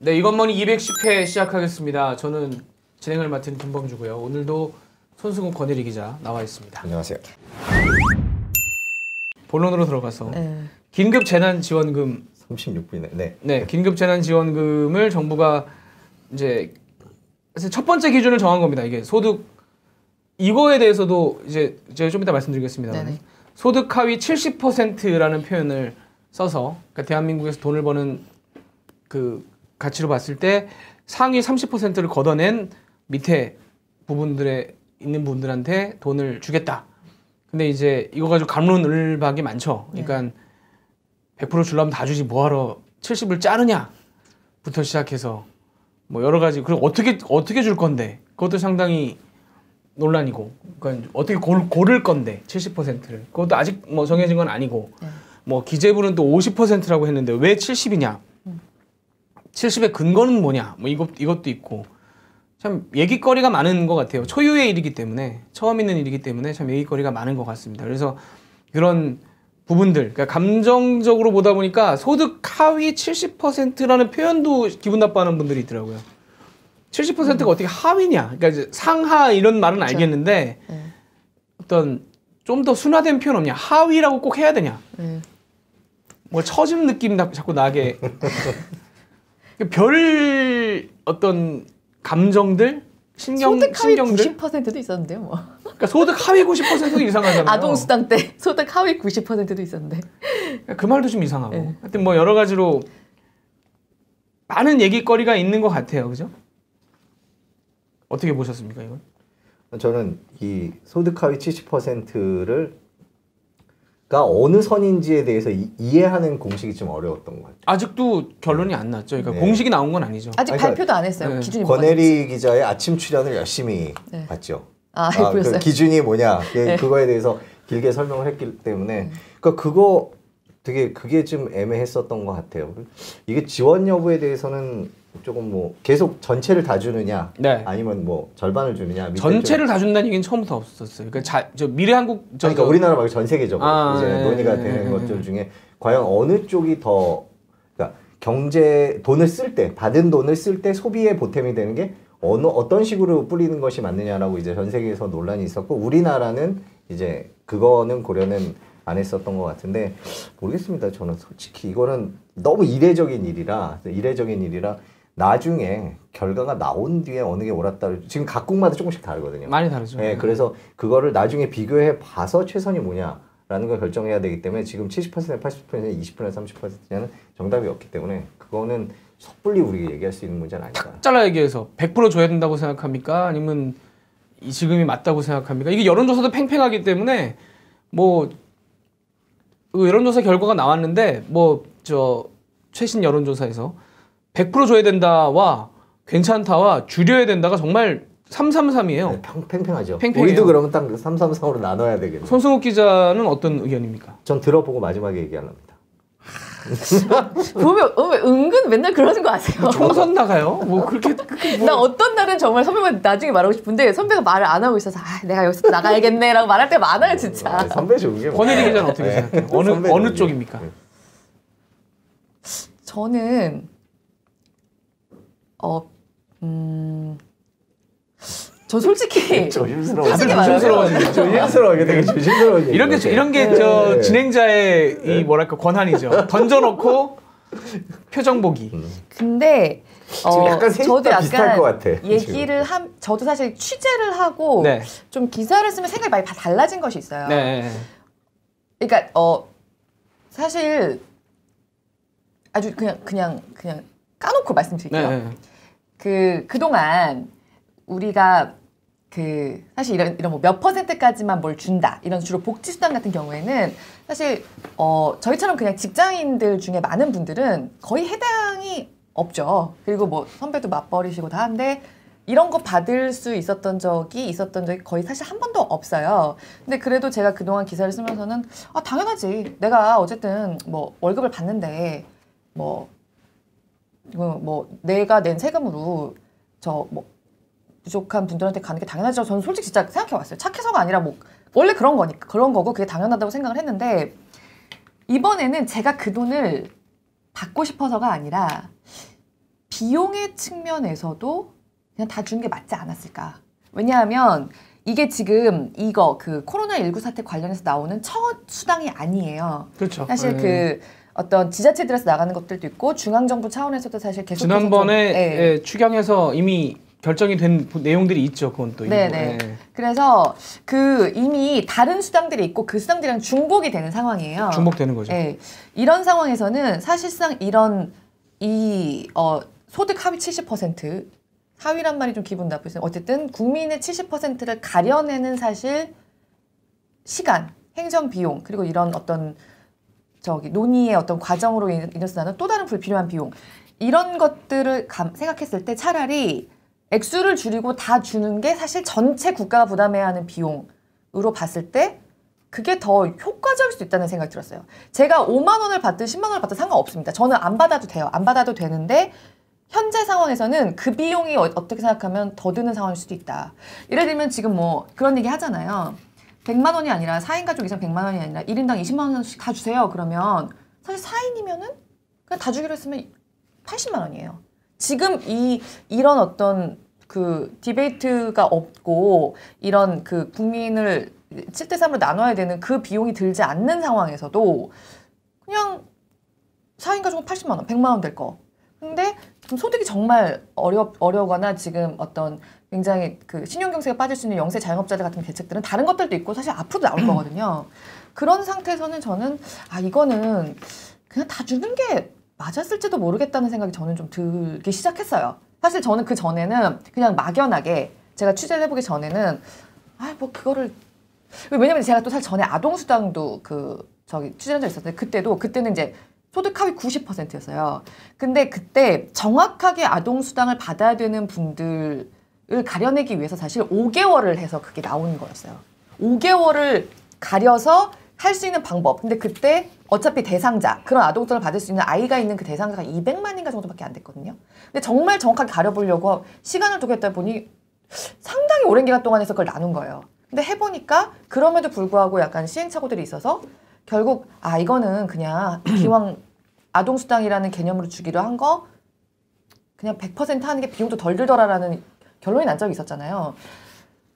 네, 이것머니 210회 시작하겠습니다. 저는 진행을 맡은 김범주고요. 오늘도 손승욱 권혜리 기자 나와 있습니다. 안녕하세요. 본론으로 들어가서 네. 긴급 재난 지원금 36분이네. 네. 네, 긴급 재난 지원금을 정부가 이제 첫 번째 기준을 정한 겁니다. 이게 소득 이거에 대해서도 이제 제가 좀 이따 말씀드리겠습니다. 네네. 소득 하위 70%라는 표현을 써서 그러니까 대한민국에서 돈을 버는 그 가치로 봤을 때 상위 30%를 걷어낸 밑에 부분들에 있는 분들한테 돈을 주겠다. 근데 이제 이거 가지고 감론을박이 많죠. 그러니까 100% 주려면 다 주지 뭐하러 70을 자르냐부터 시작해서 뭐 여러 가지. 그리고 어떻게 어떻게 줄 건데? 그것도 상당히 논란이고. 그러니까 어떻게 골, 고를 건데? 70%를. 그것도 아직 뭐 정해진 건 아니고. 네. 뭐 기재부는 또 50%라고 했는데 왜 70이냐 70의 근거는 뭐냐? 뭐 이것 이것도 있고. 참 얘기거리가 많은 것 같아요. 초유의 일이기 때문에 처음 있는 일이기 때문에 참 얘기거리가 많은 것 같습니다. 그래서 그런 부분들 그러니까 감정적으로 보다 보니까 소득 하위 70%라는 표현도 기분 나빠하는 분들이 있더라고요. 70%가 어떻게 하위냐? 그러니까 상하 이런 말은 그렇죠. 알겠는데 네. 어떤 좀 더 순화된 표현 없냐? 하위라고 꼭 해야 되냐? 네. 뭐 처짐 느낌 나, 자꾸 나게 별 어떤 감정들 신경 소득 하위 신경들 90%도 있었는데요, 뭐. 그러니까 소득 하위 90%도 이상하잖아요. 아동 수당 때 소득 하위 90%도 있었는데. 그러니까 그 말도 좀 이상하고. 네. 하여튼 뭐 여러 가지로 많은 얘기거리가 있는 것 같아요, 그죠? 어떻게 보셨습니까 이건? 저는 이 소득 하위 70%를 가 어느 선인지에 대해서 이, 이해하는 공식이 좀 어려웠던 것 같아요. 아직도 결론이 안 났죠. 그러니까 네. 공식이 나온 건 아니죠. 아직 아니, 그러니까 발표도 안 했어요. 네. 기준이. 권혜리 기자의 아침 출연을 열심히 네. 봤죠. 아, 그 보였어요. 기준이 뭐냐 그- 네. 그거에 대해서 길게 설명을 했기 때문에 그러니까 그거 되게 그게 좀 애매했었던 것 같아요. 이게 지원 여부에 대해서는 조금 뭐 계속 전체를 다 주느냐 네. 아니면 뭐 절반을 주느냐 전체를 다 준다는 얘기는 처음부터 없었어요. 그러니까 자, 저 미래 한국 좀- 저, 그러니까 우리나라 말고 전 세계적으로 아, 이제 네, 논의가 네, 되는 네, 것들 네. 중에 과연 어느 쪽이 더 그러니까 경제 돈을 쓸 때 받은 돈을 쓸 때 소비에 보탬이 되는 게 어느 어떤 식으로 뿌리는 것이 맞느냐라고 이제 전 세계에서 논란이 있었고 우리나라는 이제 그거는 고려는 안 했었던 것 같은데 모르겠습니다. 저는 솔직히 이거는 너무 이례적인 일이라 이례적인 일이라 나중에 결과가 나온 뒤에 어느 게 옳았다 지금 각국마다 조금씩 다르거든요. 많이 다르죠. 네, 그래서 그거를 나중에 비교해 봐서 최선이 뭐냐라는 걸 결정해야 되기 때문에 지금 70% 80% 20% 30%냐는 정답이 없기 때문에 그거는 섣불리 우리가 얘기할 수 있는 문제는 아니다. 잘라 얘기해서 100% 줘야 된다고 생각합니까? 아니면 이 지금이 맞다고 생각합니까? 이게 여론조사도 팽팽하기 때문에 뭐그 여론조사 결과가 나왔는데 뭐 저 최신 여론조사에서 100% 줘야 된다와 괜찮다와 줄여야 된다가 정말 333이에요. 네, 평, 팽팽하죠. 팽팽해요. 우리도 그러면 딱 333으로 나눠야 되겠네. 손승욱 기자는 어떤 의견입니까? 전 들어보고 마지막에 얘기하랍니다. 보면 어, 왜 은근 맨날 그러는 거 아세요? 총선 나가요? 뭐 그렇게 그렇게 뭐 나 어떤 날은 정말 선배만 나중에 말하고 싶은데 선배가 말을 안 하고 있어서 아, 내가 여기서 나가야겠네라고 말할 때 많아요, 진짜. 아, 선배 좋은 게 권혜리. 기자는 어떻게 네. 생각해요? 어느 어느. 쪽입니까? 네. 저는 어 음. 저 솔직히 조심스러워. 솔직히 다들 조심스러워지네요. 조심스러워. 되게 조심스러워. 이런 게 이런 게저 네. 진행자의 이 뭐랄까 권한이죠. 던져놓고 표정 보기. 근데 어, 약간 저도 다 약간 비슷할 것 같아, 얘기를 한 저도 사실 취재를 하고 네. 좀 기사를 쓰면 생각이 많이 다 달라진 것이 있어요. 네. 그러니까 어 사실 아주 그냥 그냥 그냥 까놓고 말씀드릴게요. 네. 그 그동안 우리가 그 사실 이런 이런 뭐 몇 퍼센트까지만 뭘 준다 이런 주로 복지 수당 같은 경우에는 사실 어 저희처럼 그냥 직장인들 중에 많은 분들은 거의 해당이 없죠. 그리고 뭐 선배도 맞벌이시고 다 한데 이런 거 받을 수 있었던 적이 있었던 적이 거의 사실 한 번도 없어요. 근데 그래도 제가 그동안 기사를 쓰면서는 아 당연하지. 내가 어쨌든 뭐 월급을 받는데 뭐 뭐, 뭐 내가 낸 세금으로 저뭐 부족한 분들한테 가는 게 당연하죠. 저는 솔직히 진짜 생각해 왔어요. 착해서가 아니라 뭐 원래 그런 거니까 그런 거고 그게 당연하다고 생각을 했는데 이번에는 제가 그 돈을 받고 싶어서가 아니라 비용의 측면에서도 그냥 다 주는 게 맞지 않았을까? 왜냐하면 이게 지금 이거 그 코로나 19 사태 관련해서 나오는 첫 수당이 아니에요. 그렇죠. 사실 예. 그 어떤 지자체들에서 나가는 것들도 있고 중앙정부 차원에서도 사실 계속 지난번에 예. 예, 추경에서 이미 결정이 된 부- 내용들이 있죠. 그건 또 네네. 예. 그래서 그 이미 다른 수당들이 있고 그 수당들이랑 중복이 되는 상황이에요. 중복되는 거죠. 예. 이런 상황에서는 사실상 이런 이 어, 소득 하위 70% 하위란 말이 좀 기분 나쁘지만 어쨌든 국민의 70%를 가려내는 사실 시간, 행정 비용 그리고 이런 어떤 저기 논의의 어떤 과정으로 인- 인해서 나는 또 다른 불필요한 비용 이런 것들을 감- 생각했을 때 차라리 액수를 줄이고 다 주는 게 사실 전체 국가가 부담해야 하는 비용으로 봤을 때 그게 더 효과적일 수 있다는 생각이 들었어요. 제가 5만 원을 받든 10만 원을 받든 상관없습니다. 저는 안 받아도 돼요. 안 받아도 되는데 현재 상황에서는 그 비용이 어, 떻게 생각하면 더 드는 상황일 수도 있다. 예를 들면 지금 뭐 그런 얘기 하잖아요. 100만 원이 아니라 4인 가족 이상 100만 원이 아니라 1인당 20만 원씩 다 주세요. 그러면 사실 4인이면은 그냥 다 주기로 했으면 80만 원이에요. 지금 이 이런 어떤 그 디베이트가 없고 이런 그 국민을 7대 3으로 나눠야 되는 그 비용이 들지 않는 상황에서도 그냥 4인 가족은 80만 원, 100만 원 될 거. 근데 좀 소득이 정말 어려 어려거나 지금 어떤 굉장히 그 신용 경세가 빠질 수 있는 영세 자영업자들 같은 대책들은 다른 것들도 있고 사실 앞으로도 나올 거거든요. 그런 상태에서는 저는 아 이거는 그냥 다 주는 게 맞았을지도 모르겠다는 생각이 저는 좀 들기 시작했어요. 사실 저는 그 전에는 그냥 막연하게 제가 취재를 해보기 전에는 아 뭐 그거를 왜냐면 제가 또 사실 전에 아동수당도 그 저기 취재한 적 있었는데 그때도 그때는 이제 소득 하위 90%였어요. 근데 그때 정확하게 아동수당을 받아야 되는 분들 을 가려내기 위해서 사실 5개월을 해서 그게 나오는 거였어요. 5개월을 가려서 할 수 있는 방법. 근데 그때 어차피 대상자, 그런 아동수당을 받을 수 있는 아이가 있는 그 대상자가 200만인가 정도밖에 안 됐거든요. 근데 정말 정확하게 가려보려고 시간을 두고 했다 보니 상당히 오랜 기간 동안 해서 그걸 나눈 거예요. 근데 해보니까 그럼에도 불구하고 약간 시행착오들이 있어서 결국 아 이거는 그냥 기왕 아동수당이라는 개념으로 주기로 한 거 그냥 100% 하는 게 비용도 덜 들더라라는 결론이 난 적이 있었잖아요.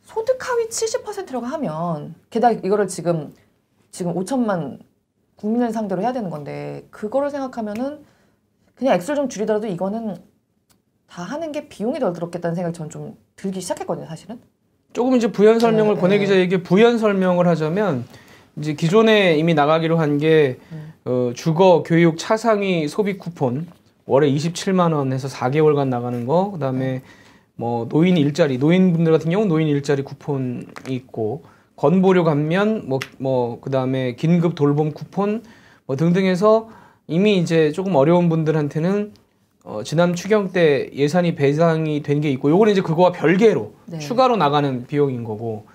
소득 하위 70%라고 하면 게다가 이거를 지금 지금 5천만 국민을 상대로 해야 되는 건데 그거를 생각하면은 그냥 액수를 좀 줄이더라도 이거는 다 하는 게 비용이 덜 들었겠다는 생각이 저는 좀 들기 시작했거든요, 사실은. 조금 이제 부연 설명을 네, 권혜 네. 기자에게 부연 설명을 하자면 이제 기존에 이미 나가기로 한게 음. 어, 주거 교육 차상위 소비 쿠폰 월에 27만 원에서 4개월간 나가는 거 그다음에 뭐 노인 일자리 노인분들 같은 경우 노인 일자리 쿠폰이 있고 건보료 감면 뭐 뭐 그다음에 긴급 돌봄 쿠폰 뭐 등등해서 이미 이제 조금 어려운 분들한테는 어, 지난 추경 때 예산이 배상이 된 게 있고 요거는 이제 그거와 별개로 네. 추가로 나가는 비용인 거고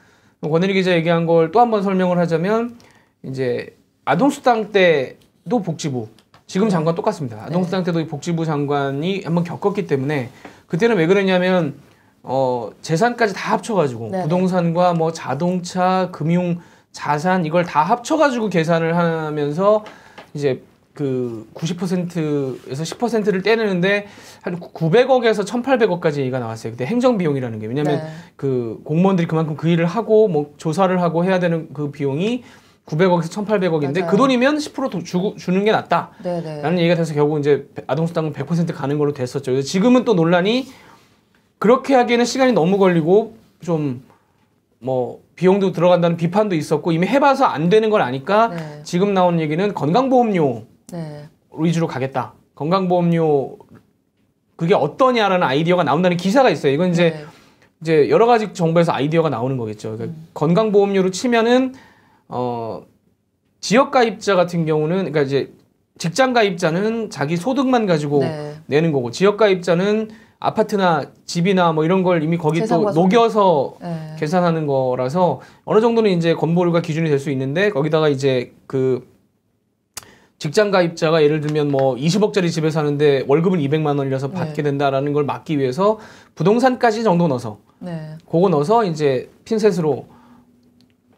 권혜리 기자 얘기한 걸 또 한 번 설명을 하자면 이제 아동 수당 때도 복지부 지금 장관 똑같습니다. 아동 수당 때도 이 복지부 장관이 한번 겪었기 때문에 그때는 왜 그랬냐면 어 재산까지 다 합쳐가지고 네네. 부동산과 뭐 자동차, 금융, 자산 이걸 다 합쳐가지고 계산을 하면서 이제 그 90%에서 10%를 떼내는데 한 900억에서 1,800억까지 얘기가 나왔어요. 그때 행정 비용이라는 게 왜냐하면 네. 그 공무원들이 그만큼 그 일을 하고 뭐 조사를 하고 해야 되는 그 비용이 900억에서 1,800억인데 맞아요. 그 돈이면 10% 주고 주는 게 낫다. 네네. 라는 얘기가 돼서 결국 이제 아동수당은 100% 가는 걸로 됐었죠. 그래서 지금은 또 논란이 그렇게 하기에는 시간이 너무 걸리고 좀 뭐 비용도 들어간다는 비판도 있었고 이미 해봐서 안 되는 걸 아니까 네. 지금 나오는 얘기는 건강보험료 네. 위주로 가겠다. 건강보험료 그게 어떠냐라는 아이디어가 나온다는 기사가 있어요. 이건 이제 네. 이제 여러 가지 정부에서 아이디어가 나오는 거겠죠. 그러니까 음. 건강보험료로 치면은 어 지역 가입자 같은 경우는 그러니까 이제 직장 가입자는 자기 소득만 가지고 네. 내는 거고 지역 가입자는 아파트나 집이나 뭐 이런 걸 이미 거기 또. 녹여서 네. 계산하는 거라서 어느 정도는 이제 건보료가 기준이 될 수 있는데 거기다가 이제 그 직장 가입자가 예를 들면 뭐 20억짜리 집에 사는데 월급은 200만 원이라서 받게 네. 된다라는 걸 막기 위해서 부동산까지 정도 넣어서 네. 그거 넣어서 이제 핀셋으로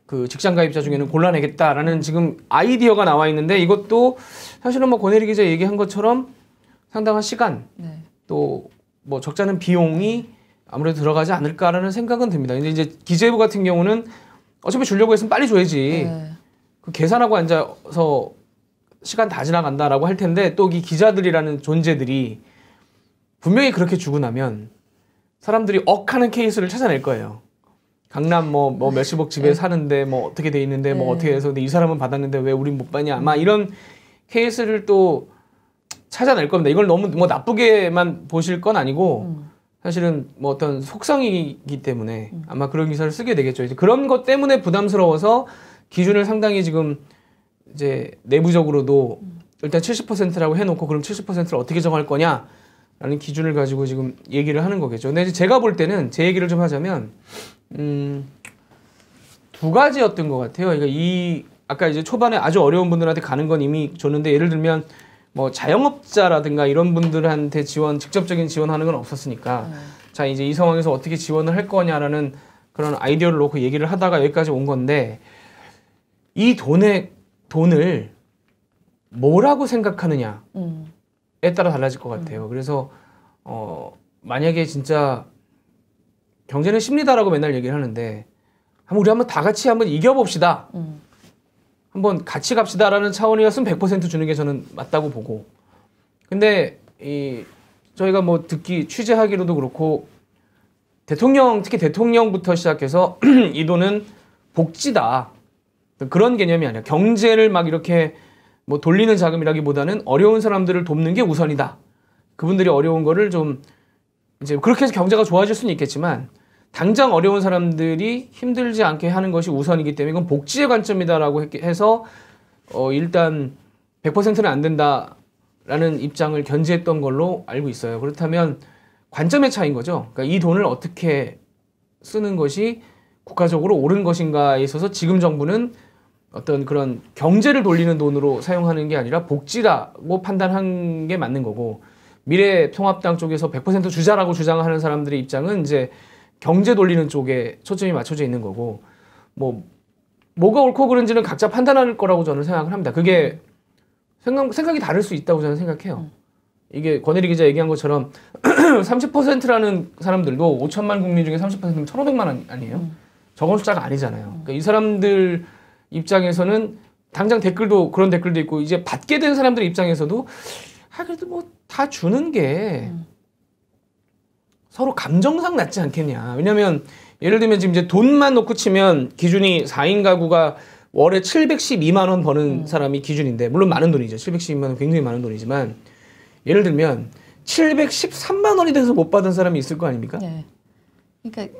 그 직장 가입자 중에는 골라내겠다라는 지금 아이디어가 나와 있는데 이것도 사실은 뭐 권혜리 기자 얘기한 것처럼 상당한 시간 네. 또뭐 적잖은 비용이 아무래도 들어가지 않을까라는 생각은 듭니다. 근데 이제 기재부 같은 경우는 어차피 주려고 했으면 빨리 줘야지. 네. 그 계산하고 앉아서 시간 다 지나간다라고 할 텐데 또 이 기자들이라는 존재들이 분명히 그렇게 주고 나면 사람들이 억하는 케이스를 찾아낼 거예요. 강남 뭐, 뭐 몇십억 집에 사는데 뭐 어떻게 돼 있는데 뭐 네. 어떻게 해서 근데 이 사람은 받았는데 왜 우린 못 받냐 아마 이런 케이스를 또 찾아낼 겁니다. 이걸 너무 뭐 나쁘게만 보실 건 아니고 음. 사실은 뭐 어떤 속성이기 때문에 아마 그런 기사를 쓰게 되겠죠. 이제 그런 것 때문에 부담스러워서 기준을 상당히 지금 이제 내부적으로도 일단 70%라고 해놓고 그럼 70%를 어떻게 정할 거냐 라는 기준을 가지고 지금 얘기를 하는 거겠죠. 근데 이제 제가 볼 때는 제 얘기를 좀 하자면 음, 두 가지였던 것 같아요. 그러니까 이 아까 이제 초반에 아주 어려운 분들한테 가는 건 이미 줬는데 예를 들면 뭐 자영업자라든가 이런 분들한테 지원 직접적인 지원하는 건 없었으니까 자 이제 이 상황에서 어떻게 지원을 할 거냐라는 그런 아이디어를 놓고 얘기를 하다가 여기까지 온 건데 이 돈의 돈을 뭐라고 생각하느냐에 음. 따라 달라질 것 같아요. 그래서 어 만약에 진짜 경제는 심리다라고 맨날 얘기를 하는데 한번 우리 한번 다 같이 한번 이겨봅시다. 음. 한번 같이 갑시다라는 차원이었으면 100% 주는 게 저는 맞다고 보고. 근데 이 저희가 뭐 듣기 취재하기로도 그렇고 대통령 특히 대통령부터 시작해서 이 돈은 복지다 그런 개념이 아니야 경제를 막 이렇게 뭐 돌리는 자금이라기보다는 어려운 사람들을 돕는 게 우선이다 그분들이 어려운 거를 좀 이제 그렇게 해서 경제가 좋아질 수는 있겠지만 당장 어려운 사람들이 힘들지 않게 하는 것이 우선이기 때문에 이건 복지의 관점이다라고 했- 해서 어 일단 100%는 안 된다라는 입장을 견지했던 걸로 알고 있어요. 그렇다면 관점의 차이인 거죠. 그러니까 이 돈을 어떻게 쓰는 것이 국가적으로 옳은 것인가에 있어서 지금 정부는 어떤 그런 경제를 돌리는 돈으로 사용하는 게 아니라 복지라고 판단한 게 맞는 거고 미래 통합당 쪽에서 100% 주자라고 주장하는 사람들의 입장은 이제 경제 돌리는 쪽에 초점이 맞춰져 있는 거고 뭐 뭐가 옳고 그른지는 각자 판단할 거라고 저는 생각을 합니다. 그게 생각 생각이 다를 수 있다고 저는 생각해요. 이게 권혜리 기자 얘기한 것처럼 30%라는 사람들도 5천만 국민 중에 30%면 1,500만 원 아니에요? 적은 숫자가 아니잖아요. 그러니까 이 사람들 입장에서는 당장 댓글도 그런 댓글도 있고 이제 받게 된 사람들 입장에서도 아 그래도 뭐 다 주는 게 서로 감정상 낫지 않겠냐. 왜냐면 예를 들면 지금 이제 돈만 놓고 치면 기준이 4인 가구가 월에 712만 원 버는 사람이 기준인데 물론 많은 돈이죠. 712만 원 굉장히 많은 돈이지만 예를 들면 713만 원이 돼서 못 받은 사람이 있을 거 아닙니까? 네. 그러니까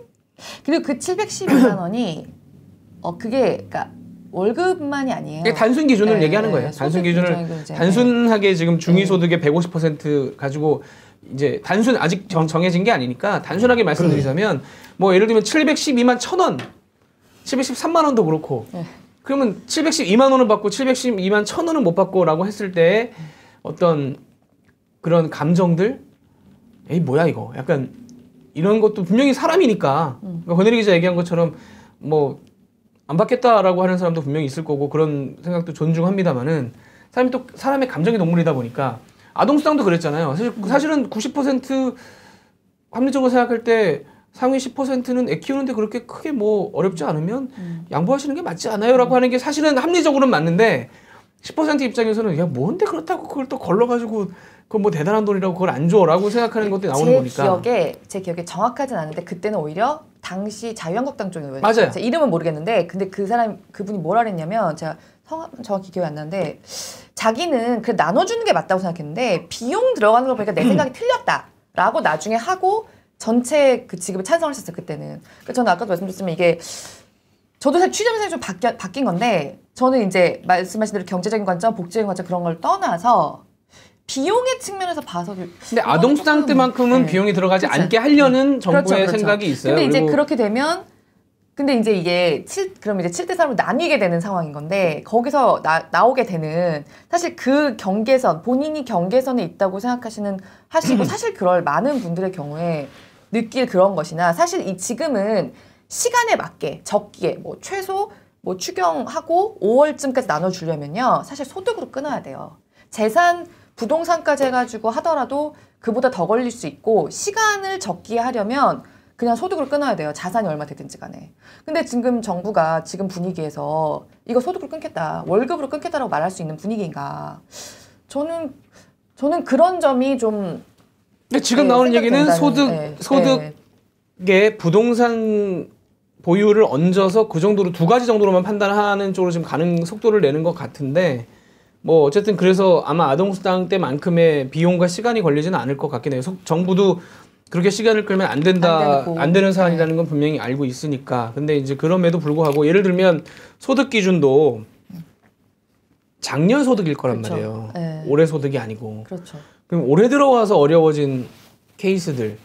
그리고 그 712만 원이 어 그게 그러니까 월급만이 아니에요. 이게 단순 기준을 네, 얘기하는 거예요. 소득 단순 기준을 이제, 단순하게 지금 중위 소득의 150% 가지고 이제 단순 아직 정, 정해진 게 아니니까 단순하게 말씀드리자면 뭐 예를 들면 712만 1천 원, 713만 원도 그렇고 네. 그러면 712만 원을 받고 712만 1천 원은 못 받고라고 했을 때 어떤 그런 감정들? 에이 뭐야 이거? 약간 이런 것도 분명히 사람이니까. 그러니까 권혜리 기자 얘기한 것처럼 뭐 안 받겠다라고 하는 사람도 분명히 있을 거고 그런 생각도 존중합니다만은 사람이 또 사람의 감정의 동물이다 보니까 아동수당도 그랬잖아요. 사실 사실은 90% 합리적으로 생각할 때 상위 10%는 애 키우는데 그렇게 크게 뭐 어렵지 않으면 양보하시는 게 맞지 않아요라고 하는 게 사실은 합리적으로는 맞는데 10% 입장에서는 야 뭔데 그렇다고 그걸 또 걸러가지고 그건 뭐 대단한 돈이라고 그걸 안 줘라고 생각하는 것도 나오는 제 거니까 기억에 제 기억에 정확하진 않은데 그때는 오히려 당시 자유한국당 쪽에 맞아요. 제 이름은 모르겠는데 근데 그 사람 그분이 뭐라 그랬냐면 제가 성함 정확히 기억이 안 나는데 자기는 그 나눠주는 게 맞다고 생각했는데 비용 들어가는 거 보니까 내 생각이 틀렸다라고 나중에 하고 전체 그 지급에 찬성을 했었어요 그때는. 그러니까 저는 아까도 말씀드렸지만 이게 저도 사실 취재면서 좀 바뀌, 바뀐 건데 저는 이제 말씀하신 대로 경제적인 관점, 복지적인 관점 그런 걸 떠나서 비용의 측면에서 봐서 근데 아동 수당 때만큼은 네. 비용이 들어가지 그쵸. 않게 하려는 정부의 그렇죠, 그렇죠. 생각이 있어요. 근데 이제 그렇게 되면 근데 이제 이게 7 그럼 이제 7대 3으로 나뉘게 되는 상황인 건데 거기서 나, 나오게 되는 사실 그 경계선 본인이 경계선에 있다고 생각하시는 하시고 사실 그럴 많은 분들의 경우에 느낄 그런 것이나 사실 이 지금은 시간에 맞게 적기에 뭐 최소 뭐 추경하고 5월쯤까지 나눠 주려면요. 사실 소득으로 끊어야 돼요. 재산 부동산까지 해가지고 하더라도 그보다 더 걸릴 수 있고 시간을 적게 하려면 그냥 소득을 끊어야 돼요. 자산이 얼마 되든지 간에. 근데 지금 정부가 지금 분위기에서 이거 소득을 끊겠다. 월급으로 끊겠다라고 말할 수 있는 분위기인가. 저는 저는 그런 점이 좀 근데 지금 네, 나오는 얘기는 소득 네, 소득의 네. 부동산 보유를 얹어서 그 정도로 두 가지 정도로만 판단하는 쪽으로 지금 가는 속도를 내는 것 같은데 뭐 어쨌든 그래서 아마 아동수당 때만큼의 비용과 시간이 걸리지는 않을 것 같긴 해요. 속- 정부도 그렇게 시간을 끌면 안 된다 안. 안 되는 사안이라는 건 분명히 알고 있으니까 근데 이제 그럼에도 불구하고 예를 들면 소득 기준도 작년 소득일 거란 그렇죠. 말이에요. 네. 올해 소득이 아니고 그렇죠. 그럼 올해 들어와서 어려워진 케이스들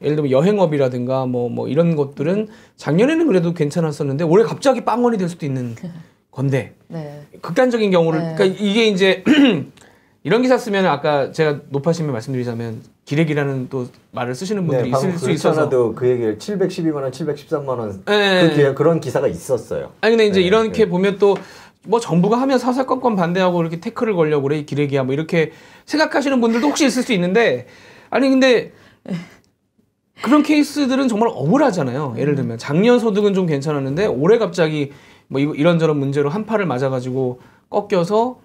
예를 들면 여행업이라든가 뭐뭐 이런 것들은 작년에는 그래도 괜찮았었는데 올해 갑자기 빵원이 될 수도 있는 건데 네. 극단적인 경우를 네. 그러니까 이게 이제 이런 기사 쓰면 아까 제가 높아심에 말씀드리자면 기레기라는 또 말을 쓰시는 분들이 네, 있을 수 있어서 그렇잖아도 그 얘기를 712만 원, 713만 원 네. 그 기- 그런 기사가 있었어요. 아니 근데 이제 네, 이렇게 네. 보면 또 뭐 정부가 하면 사사건건 반대하고 이렇게 태클을 걸려고 그래 이 기레기야 뭐 이렇게 생각하시는 분들도 혹시 있을 수 있는데 아니 근데 그런 케이스들은 정말 억울하잖아요. 예를 들면 작년 소득은 좀 괜찮았는데 올해 갑자기 뭐 이런저런 문제로 한파를 맞아가지고 꺾여서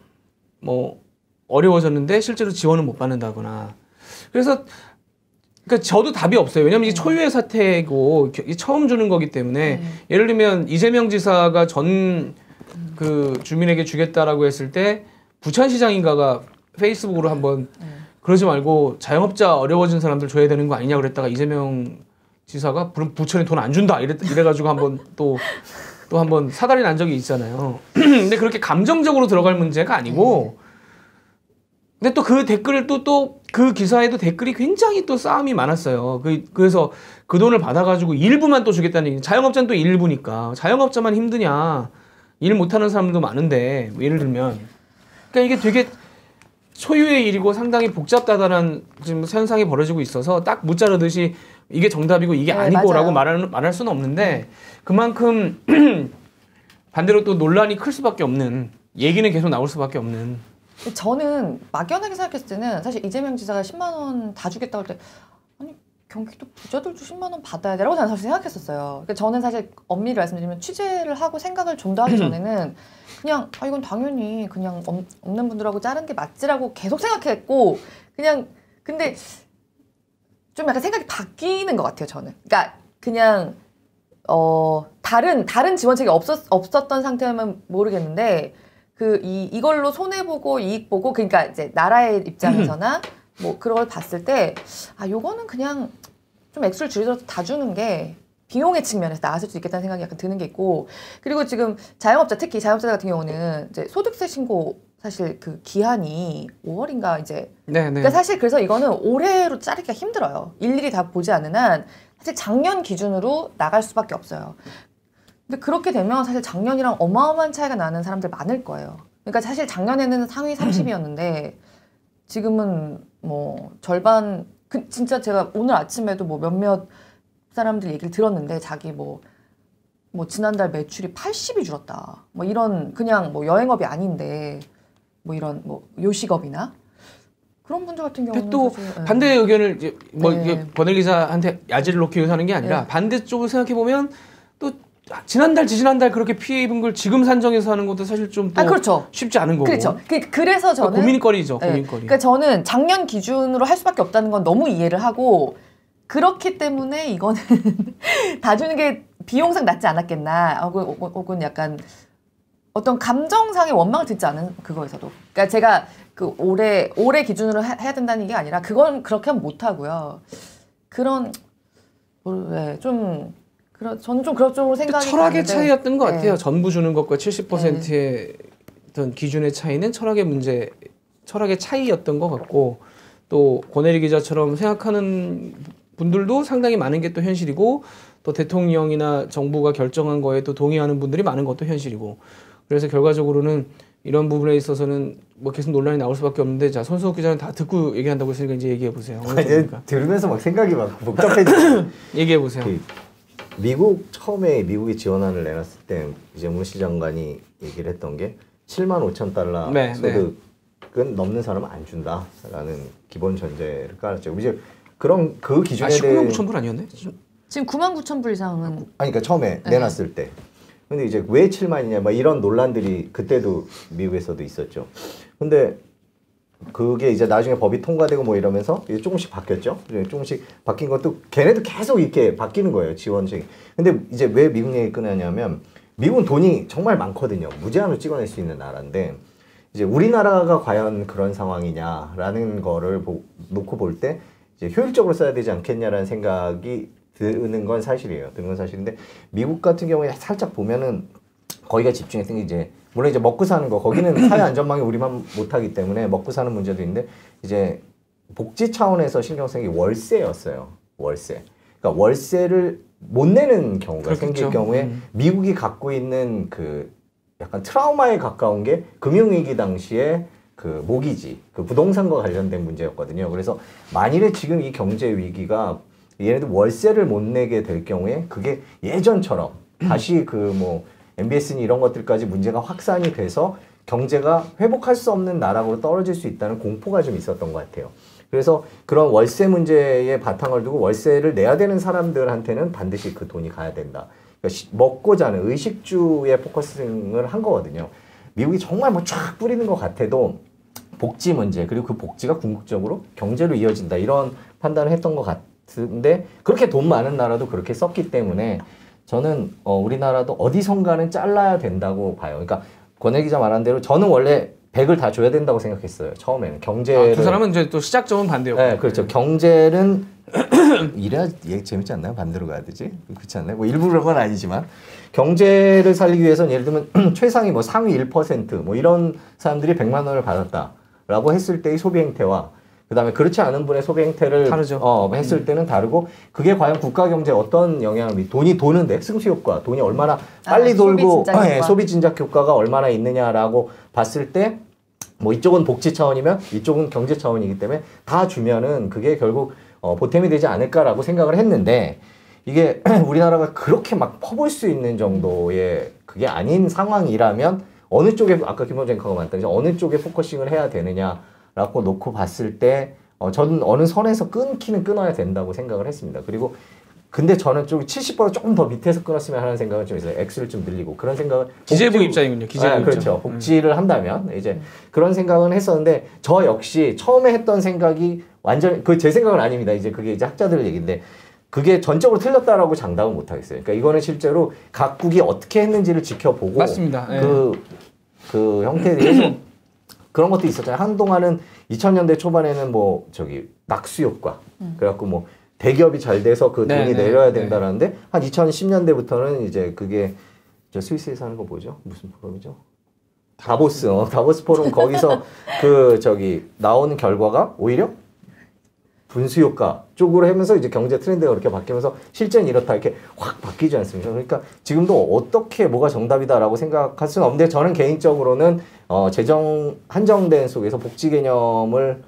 뭐 어려워졌는데 실제로 지원을 못 받는다거나. 그래서 그러니까 저도 답이 없어요. 왜냐면 이게 초유의 사태고 처음 주는 거기 때문에 예를 들면 이재명 지사가 전 그 주민에게 주겠다라고 했을 때 부천시장인가가 페이스북으로 한번 그러지 말고 자영업자 어려워진 사람들 줘야 되는 거 아니냐 그랬다가 이재명 지사가 그럼 부천에 돈 안 준다. 이래 이래가지고 한번 또 또 한번 사달이 난 적이 있잖아요. 근데 그렇게 감정적으로 들어갈 문제가 아니고 근데 또 그 댓글을 또 또 그 기사에도 댓글이 굉장히 또 싸움이 많았어요. 그 그래서 그 돈을 받아가지고 일부만 또 주겠다는 얘기. 자영업자는 또 일부니까 자영업자만 힘드냐 일 못하는 사람들도 많은데 뭐 예를 들면 그러니까 이게 되게 소유의 일이고 상당히 복잡다단한 지금 현상이 벌어지고 있어서 딱 무자르듯이 이게 정답이고 이게 네, 아니고라고 맞아요. 말할 수는 없는데 그만큼 반대로 또 논란이 클 수밖에 없는 얘기는 계속 나올 수밖에 없는 저는 막연하게 생각했을 때는 사실 이재명 지사가 10만 원 다 주겠다고 할 때 아니 경기도 부자들도 10만 원 받아야 돼라고 저는 사실 생각했었어요. 그러니까 저는 사실 엄밀히 말씀드리면 취재를 하고 생각을 좀 더 하기 전에는 그냥 아 이건 당연히 그냥 없- 없는 분들하고 자른 게 맞지라고 계속 생각했고 그냥 근데 좀 약간 생각이 바뀌는 것 같아요 저는. 그러니까 그냥 어 다른 다른 지원책이 없었 없었던 상태면 모르겠는데 그 이 이걸로 손해 보고 이익 보고 그러니까 이제 나라의 입장에서나 뭐 그런 걸 봤을 때 아 요거는 그냥 좀 액수를 줄여서 다 주는 게 비용의 측면에서 나았을 수 있겠다는 생각이 약간 드는 게 있고 그리고 지금 자영업자 특히 자영업자 같은 경우는 이제 소득세 신고 사실 그 기한이 5월인가 이제 네, 네. 그러니까 사실 그래서 이거는 올해로 자르기가 힘들어요. 일일이 다 보지 않는 한 사실 작년 기준으로 나갈 수밖에 없어요. 근데 그렇게 되면 사실 작년이랑 어마어마한 차이가 나는 사람들 많을 거예요. 그러니까 사실 작년에는 상위 30이었는데 지금은 뭐 절반 그 진짜 제가 오늘 아침에도 뭐 몇몇 사람들 얘기를 들었는데 자기 뭐뭐 지난달 매출이 80이 줄었다. 뭐 이런 그냥 뭐 여행업이 아닌데 뭐 이런 뭐 요식업이나 그런 분들 같은 경우는 또 사실, 예. 반대 의견을 이제 뭐 네. 이게 번el 기자한테 야지를 놓기 위해서 하는 게 아니라 네. 반대쪽을 생각해 보면 또 지난달 지지난달 그렇게 피해 입은 걸 지금 산정해서 하는 것도 사실 좀또아 그렇죠. 쉽지 않은 거고 그렇죠. 그, 그래서 저는 그러니까 고민거리죠 네. 고민거리 그러니까 저는 작년 기준으로 할 수밖에 없다는 건 너무 이해를 하고 그렇기 때문에 이거는 다 주는 게 비용상 낫지 않았겠나 혹은, 혹은- 약간 어떤 감정상의 원망을 듣지 않은 그거에서도 그러니까 제가 그 올해 올해 기준으로 해, 해야 된다는 게 아니라 그건 그렇게 하면 못 하고요 그런 네, 좀 그런 저는 좀 그런 쪽으로 생각이 철학의 가는데, 차이였던 것 네. 같아요 전부 주는 것과 70%의 어떤 기준의 차이는 철학의 문제 철학의 차이였던 것 같고 또 권혜리 기자처럼 생각하는 분들도 상당히 많은 게 또 현실이고 또 대통령이나 정부가 결정한 거에 또 동의하는 분들이 많은 것도 현실이고 그래서 결과적으로는 이런 부분에 있어서는 뭐 계속 논란이 나올 수밖에 없는데 자 손수호 기자는 다 듣고 얘기한다고 했으니까 이제 얘기해 보세요. 정도입니까? 들으면서 막 생각이 막 복잡해지고 얘기해 보세요. 그 미국 처음에 미국이 지원안을 내놨을 때 이재문 시 장관이 얘기를 했던 게 7만 5천 달러 네, 소득 은 넘는 사람은 안 준다라는 기본 전제를 깔았죠. 이제 그런 그 아, 기준에 19만 대해 9천 불 아니었네? 지금 9만 9천 불 이상은 아니 그러니까 처음에 네. 내놨을 때. 근데 이제 왜 7만이냐 막 이런 논란들이 그때도 미국에서도 있었죠. 근데 그게 이제 나중에 법이 통과되고 뭐 이러면서 이제 조금씩 바뀌었죠. 조금씩 바뀐 것도 걔네도 계속 이렇게 바뀌는 거예요. 지원식. 근데 이제 왜 미국 얘기 끊었냐면 미국은 돈이 정말 많거든요. 무제한으로 찍어낼 수 있는 나라인데 이제 우리나라가 과연 그런 상황이냐라는 거를 보, 놓고 볼 때 이제 효율적으로 써야 되지 않겠냐라는 생각이 드는 건 사실이에요. 드는 건 사실인데 미국 같은 경우에 살짝 보면은 거기가 집중했던 게 이제 물론 이제 먹고 사는 거 거기는 사회 안전망이 우리만 못하기 때문에 먹고 사는 문제도 있는데 이제 복지 차원에서 신경 쓴게 월세였어요. 월세. 그러니까 월세를 못 내는 경우가 그렇겠죠. 생길 경우에 음. 미국이 갖고 있는 그 약간 트라우마에 가까운 게 금융위기 당시에 그 모기지, 그 부동산과 관련된 문제였거든요. 그래서 만일에 지금 이 경제 위기가 얘네들 월세를 못 내게 될 경우에 그게 예전처럼 다시 그 뭐 MBS니 이런 것들까지 문제가 확산이 돼서 경제가 회복할 수 없는 나락으로 떨어질 수 있다는 공포가 좀 있었던 것 같아요. 그래서 그런 월세 문제에 바탕을 두고 월세를 내야 되는 사람들한테는 반드시 그 돈이 가야 된다. 그러니까 시- 먹고 자는 의식주에 focusing을 한 거거든요. 미국이 정말 뭐 쫙 뿌리는 것 같아도 복지 문제 그리고 그 복지가 궁극적으로 경제로 이어진다 이런 판단을 했던 것 같은데 그렇게 돈 많은 나라도 그렇게 썼기 때문에 저는 어, 우리나라도 어디선가는 잘라야 된다고 봐요. 그러니까 권혜 기자 말한 대로 저는 원래 100을 다 줘야 된다고 생각했어요. 처음에는 경제를 아, 두 사람은 이제 또 시작점은 반대였고. 네, 그렇죠. 경제는 이래야 얘 재밌지 않나요? 반대로 가야 되지? 그렇지 않나요? 뭐 일부러 건 아니지만 경제를 살리기 위해서는 예를 들면 최상위 뭐 상위 1%뭐 이런 사람들이 100만 원을 받았다라고 했을 때의 소비 행태와 그다음에 그렇지 않은 분의 소비 행태를 다르죠. 어, 했을 때는 다르고 그게 과연 국가 경제에 어떤 영향을 미 돈이 도는데 승수 효과 돈이 얼마나 빨리 아, 소비 돌고 진작 예, 효과. 소비 진작 효과가 얼마나 있느냐라고 봤을 때 뭐 이쪽은 복지 차원이면 이쪽은 경제 차원이기 때문에 다 주면은 그게 결국 어, 보탬이 되지 않을까라고 생각을 했는데 이게 우리나라가 그렇게 막 퍼부을 수 있는 정도의 그게 아닌 상황이라면 어느 쪽에 아까 김원장가 말했듯이 어느 쪽에 focusing을 해야 되느냐 라고 놓고 봤을 때 어, 저는 어느 선에서 끊기는 끊어야 된다고 생각을 했습니다. 그리고 근데 저는 좀 70보다 조금 더 밑에서 끊었으면 하는 생각은 좀 있어요. 액수를 좀 늘리고 그런 생각을 기재부 입장이군요. 기재부 네, 입장. 그렇죠. 복지를 한다면 이제 그런 생각은 했었는데 저 역시 처음에 했던 생각이 완전 그 제 생각은 아닙니다. 이제 그게 이제 학자들 얘기인데 그게 전적으로 틀렸다라고 장담은 못 하겠어요. 그러니까 이거는 실제로 각국이 어떻게 했는지를 지켜보고 맞습니다. 예. 그, 그 형태에 대해서 그런 것도 있었잖아요. 한동안은 2000년대 초반에는 뭐 저기 낙수 효과 그래갖고 뭐 대기업이 잘 돼서 그 네, 돈이 네, 내려야 네. 된다라는데 한 2010년대부터는 이제 그게 저 스위스에서 하는 거 뭐죠? 무슨 포럼이죠? 다보스, 어, 다보스 포럼 거기서 그 저기 나오는 결과가 오히려 분수 효과 쪽으로 하면서 이제 경제 트렌드가 그렇게 바뀌면서 실제는 이렇다 이렇게 확 바뀌지 않습니까? 그러니까 지금도 어떻게 뭐가 정답이다라고 생각할 수는 없는데 저는 개인적으로는 어, 재정 한정된 속에서 복지 개념을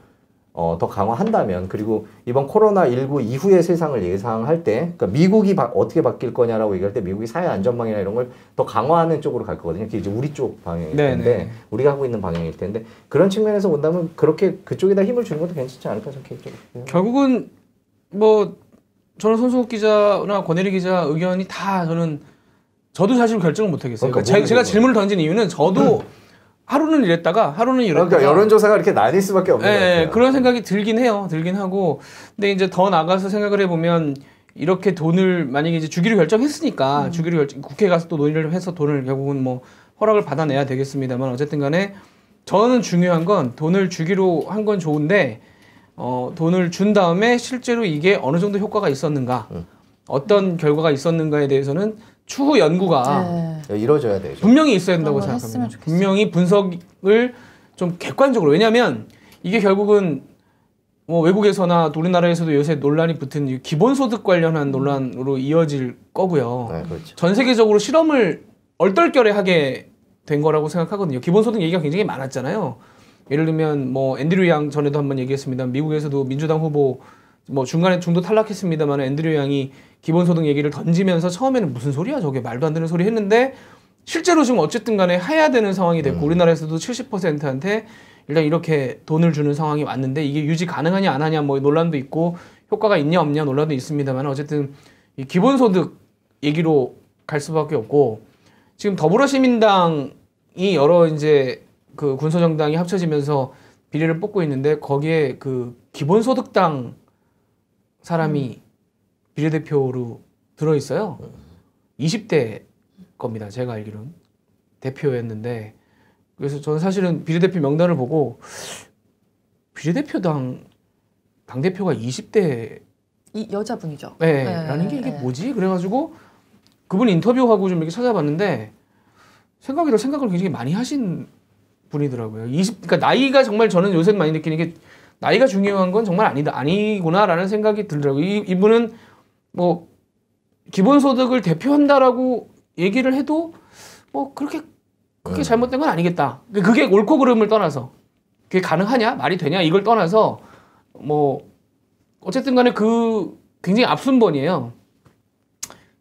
어, 더 강화한다면 그리고 이번 코로나 19 이후의 세상을 예상할 때 그러니까 미국이 바- 어떻게 바뀔 거냐라고 얘기할 때 미국이 사회 안전망이나 이런 걸 더 강화하는 쪽으로 갈 거거든요. 그게 이제 우리 쪽 방향일 네, 텐데 네. 우리가 하고 있는 방향일 텐데 그런 측면에서 본다면 그렇게 그쪽에다 힘을 주는 것도 괜찮지 않을까 저는 개인적으로. 결국은 뭐 저는 손수국 기자나 권혜리 기자 의견이 다 저는 저도 사실 결정을 못 하겠어요. 그러니까 그러니까 제가, 질문을 던진 이유는 저도 하루는 이랬다가 하루는 이랬다가 그러니까 여론조사가 이렇게 나뉠 수밖에 없는 것 예, 그런 생각이 들긴 해요. 들긴 하고. 근데 이제 더 나가서 생각을 해보면 이렇게 돈을 만약에 이제 주기로 결정했으니까 음. 주기로 결정 국회 가서 또 논의를 해서 돈을 결국은 뭐 허락을 받아내야 되겠습니다만 어쨌든 간에 저는 중요한 건 돈을 주기로 한 건 좋은데 어, 돈을 준 다음에 실제로 이게 어느 정도 효과가 있었는가 음. 어떤 결과가 있었는가에 대해서는 추후 연구가 네. 이루어져야 되죠. 분명히 있어야 된다고 생각합니다. 분명히 분석을 좀 객관적으로 왜냐하면 이게 결국은 뭐 외국에서나 우리나라에서도 요새 논란이 붙은 이 기본소득 관련한 논란으로 이어질 거고요. 네, 그렇죠. 전 세계적으로 실험을 얼떨결에 하게 된 거라고 생각하거든요. 기본소득 얘기가 굉장히 많았잖아요. 예를 들면 뭐 앤드류 양 전에도 한번 얘기했습니다. 미국에서도 민주당 후보 뭐 중간에 중도 탈락했습니다만 앤드류 양이 기본소득 얘기를 던지면서 처음에는 무슨 소리야 저게? 말도 안 되는 소리 했는데 실제로 지금 어쨌든 간에 해야 되는 상황이 됐고 우리나라에서도 70%한테 일단 이렇게 돈을 주는 상황이 왔는데 이게 유지 가능하냐 안 하냐 뭐 논란도 있고 효과가 있냐 없냐 논란도 있습니다만 어쨌든 이 기본소득 얘기로 갈 수밖에 없고 지금 더불어시민당이 여러 이제 그 군소정당이 합쳐지면서 비례를 뽑고 있는데 거기에 그 기본소득당 사람이 비례대표로 들어 있어요. 20대 겁니다. 제가 알기로는 대표였는데 그래서 저는 사실은 비례대표 명단을 보고 비례대표당 당 대표가 20대 이 여자분이죠. 네, 네, 라는 게 이게 네. 뭐지? 그래가지고 그분 인터뷰하고 좀 이렇게 찾아봤는데 생각이라 생각을 굉장히 많이 하신 분이더라고요. 20, 그러니까 나이가 정말 저는 요새 많이 느끼는 게 나이가 중요한 건 정말 아니다, 아니구나라는 생각이 들더라고요. 이, 이분은 뭐 기본소득을 대표한다라고 얘기를 해도 뭐 그렇게 그게 잘못된 건 아니겠다. 그게 옳고 그름을 떠나서 그게 가능하냐, 말이 되냐 이걸 떠나서 뭐 어쨌든 간에 그 굉장히 앞순번이에요.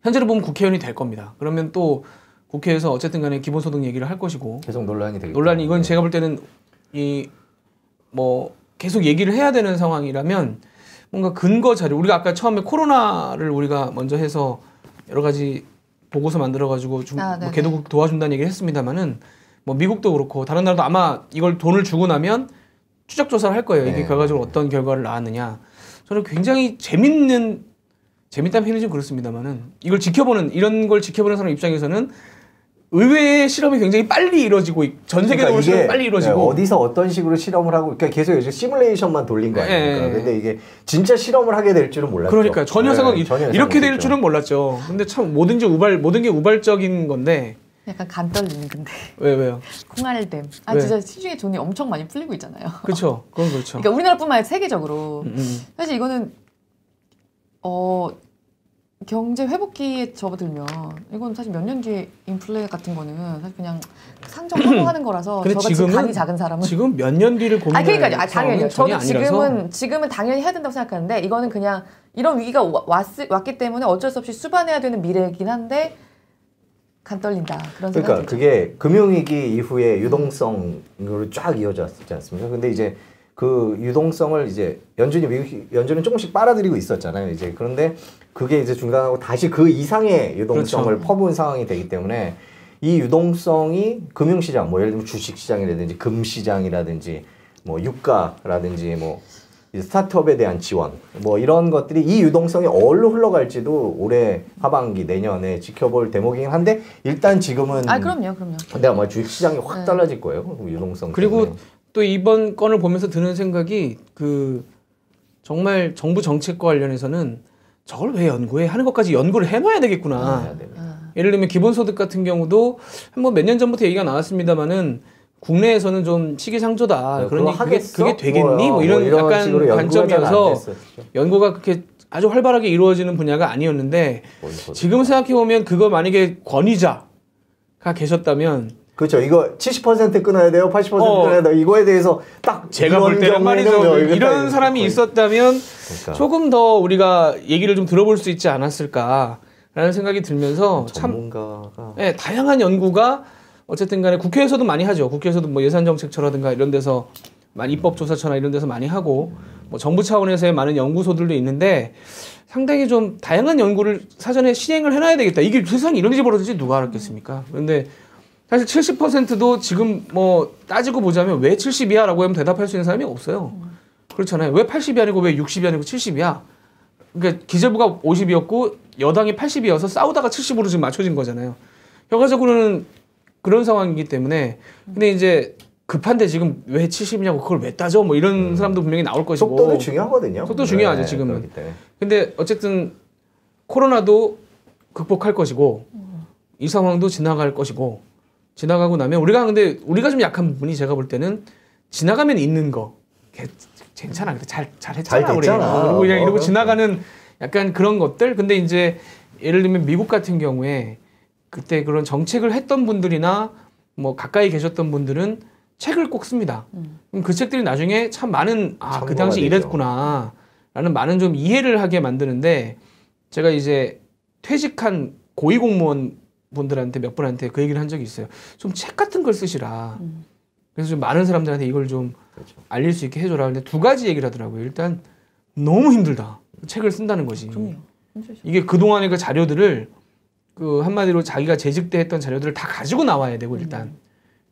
현재로 보면 국회의원이 될 겁니다. 그러면 또 국회에서 어쨌든 간에 기본소득 얘기를 할 것이고 계속 논란이 되겠죠. 논란이 이건 제가 볼 때는 이 뭐 계속 얘기를 해야 되는 상황이라면 뭔가 근거 자료 우리가 아까 처음에 코로나를 우리가 먼저 해서 여러 가지 보고서 만들어 가지고 좀 아, 뭐. 개도국 도와준다는 얘기를 했습니다만은 뭐 미국도 그렇고 다른 나라도 아마 이걸 돈을 주고 나면 추적 조사를 할 거예요. 이게 네. 결과적으로 어떤 결과를 낳았느냐. 저는 굉장히 재밌는 재밌다는 표현이 좀 그렇습니다만은 이걸 지켜보는 이런 걸 지켜보는 사람 입장에서는 의외의 실험이 굉장히 빨리 이루어지고 있- 전 세계적으로 실험이 빨리 이루어지고 네, 어디서 어떤 식으로 실험을 하고 그러니까 계속 요즘 시뮬레이션만 돌린 거 아닙니까? 예. 근데 이게 진짜 실험을 하게 될 줄은 몰랐죠. 그러니까 전혀 네, 생각 전혀 이렇게 될 못했죠. 줄은 몰랐죠. 근데 참 뭐든지 우발 모든 게 우발적인 건데 약간 간 떨리는 근데 왜 왜요? 콩알댐. 아 왜? 진짜 시중에 돈이 엄청 많이 풀리고 있잖아요. 그렇죠. 그건 그렇죠. 그러니까 우리나라뿐만 아니라 세계적으로 음, 음. 사실 이거는 어 경제 회복기에 접어들면 이건 사실 몇 년 뒤에 인플레 같은 거는 사실 그냥 상정 성공하는 거라서 저같이 지금은 간이 작은 사람은 지금 몇 년 뒤를 아 고민할 그러니까요. 아. 전혀 저도 아니라서 지금은 지금은 당연히 해야 된다고 생각하는데 이거는 그냥 이런 위기가 와- 왔, 왔기 때문에 어쩔 수 없이 수반해야 되는 미래이긴 한데 간 떨린다 그런 생각이 그러니까 들죠. 그게 금융위기 이후에 유동성으로 쫙 이어졌지 않습니까? 근데 이제 그 유동성을 이제 연준이 미국 연준은 조금씩 빨아들이고 있었잖아요. 이제 그런데 그게 이제 중단하고 다시 그 이상의 유동성을 그렇죠. 퍼부은 상황이 되기 때문에 이 유동성이 금융시장, 뭐 예를 들면 주식시장이라든지 금시장이라든지 뭐 유가라든지 뭐이 스타트업에 대한 지원 뭐 이런 것들이 이 유동성이 어디로 흘러갈지도 올해 하반기 내년에 지켜볼 대목이긴 한데 일단 지금은 아 그럼요, 그럼요. 근데 아마 주식 시장이 확 네. 달라질 거예요. 유동성. 그리고 때문에. 또 이번 건을 보면서 드는 생각이 그 정말 정부 정책과 관련해서는 저걸 왜 연구해 하는 것까지 연구를 해놔야 되겠구나. 아, 예를 들면 기본소득 같은 경우도 한번 몇 년 전부터 얘기가 나왔습니다만은 국내에서는 좀 시기상조다. 네, 그러니 그게? 그게 되겠니? 뭐 이런 뭐 약간 연구가 잘안 관점이어서. 연구가 그렇게 아주 활발하게 이루어지는 분야가 아니었는데 뭔 지금 생각해 보면 그거 만약에 권위자가 계셨다면 그렇죠. 이거 70% 끊어야 돼요. 80% 어. 끊어야 돼요. 이거에 대해서 딱 제가 볼 때는 말이죠 뭐 이런 딱 사람이 거의- 있었다면 그러니까 조금 더 우리가 얘기를 좀 들어볼 수 있지 않았을까라는 생각이 들면서 참 전문가가 예, 다양한 연구가 어쨌든 간에 국회에서도 많이 하죠. 국회에서도 뭐 예산 정책처라든가 이런 데서 많이 입법 조사처나 이런 데서 많이 하고 뭐 정부 차원에서의 많은 연구소들도 있는데 상당히 좀 다양한 연구를 사전에 시행을 해놔야 되겠다. 이게 세상에 이런 일이 벌어질지 누가 알았겠습니까? 그런데 사실 70%도 지금 뭐 따지고 보자면 왜 70이야 라고 하면 대답할 수 있는 사람이 없어요. 그렇잖아요. 왜 80이 아니고 왜 60이 아니고 70이야? 그러니까 기재부가 50이었고 여당이 80이어서 싸우다가 70으로 지금 맞춰진 거잖아요. 결과적으로는 그런 상황이기 때문에 근데 이제 급한데 지금 왜 70이냐고 그걸 왜 따져? 뭐 이런 사람도 분명히 나올 것이고 속도도 중요하거든요. 속도 중요하죠, 지금은. 그렇기 때문에. 근데 어쨌든 코로나도 극복할 것이고 이 상황도 지나갈 것이고 지나가고 나면 우리가 근데 우리가 좀 약한 부분이 제가 볼 때는 지나가면 있는 거 걔- 괜찮아 그래 잘 잘 했잖아 잘 우리. 그리고 그냥 어, 이러고 그럼. 지나가는 약간 그런 것들 근데 이제 예를 들면 미국 같은 경우에 그때 그런 정책을 했던 분들이나 뭐 가까이 계셨던 분들은 책을 꼭 씁니다. 그럼 그 책들이 나중에 참 많은 아 그 당시 되죠. 이랬구나 라는 많은 좀 이해를 하게 만드는데 제가 이제 퇴직한 고위공무원 분들한테 몇 분한테 그 얘기를 한 적이 있어요. 좀 책 같은 걸 쓰시라. 그래서 좀 많은 사람들한테 이걸 좀 그렇죠. 알릴 수 있게 해줘라. 근데 두 가지 얘기를 하더라고요. 일단 너무 힘들다. 책을 쓴다는 것이. 그럼요. 이게 그동안의 그 자료들을 그 한마디로 자기가 재직 때 했던 자료들을 다 가지고 나와야 되고 일단